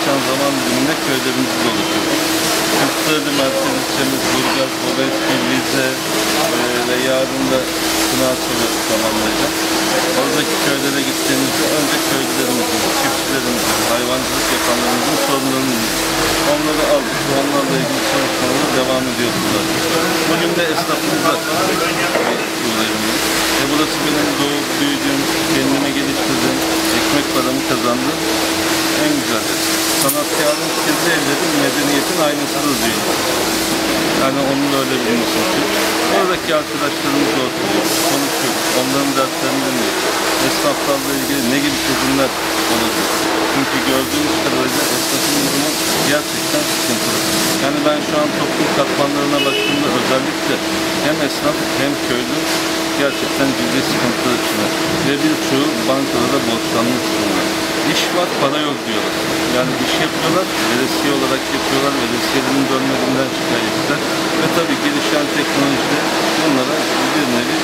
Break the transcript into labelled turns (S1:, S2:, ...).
S1: geçen zaman diliminde köylerimizi dolaşıyoruz. Kırklareli merkez ilçemiz Burgaz, Bobeski, Rize e, ve yarın da Pınarsu'yu tamamlayacak. Oradaki köylere gittiğimizde önce köylülerimizin, çiftçilerimizin, hayvancılık yapanlarımızın sorunlarını. Onları aldık ve onlarla ilgili çalışmalara devam ediyoruz zaten. Bugün de esnafımıza uğrayalım. Ve burası benim doğup büyüdüğüm, kendimi geliştirdiğim, ekmek paramı kazandığım en güzel yer. Sanatkarın kirli evleri medeniyetin aynasıdır diyor. Yani onun öyle bilmesi için. Oradaki arkadaşlarımızla oturuyoruz, konuşuyoruz. Onların dertlerini dinliyoruz. Esnaflarla ilgili ne gibi çözümler olacak? Çünkü gördüğümüz kadarıyla esnafın durumu gerçekten sıkıntılı. Yani ben şu an toplum katmanlarına baktığımda özellikle hem esnaf hem köylü gerçekten ciddi sıkıntılar içinde. Ve birçoğu bankada da borçlanmış durumda iş var para yok diyorlar. Yani iş yapıyorlar, veresiye olarak yapıyorlar, veresiyenin dönmediğinden şikayetler ve tabii gelişen teknolojide bunlara bir nevi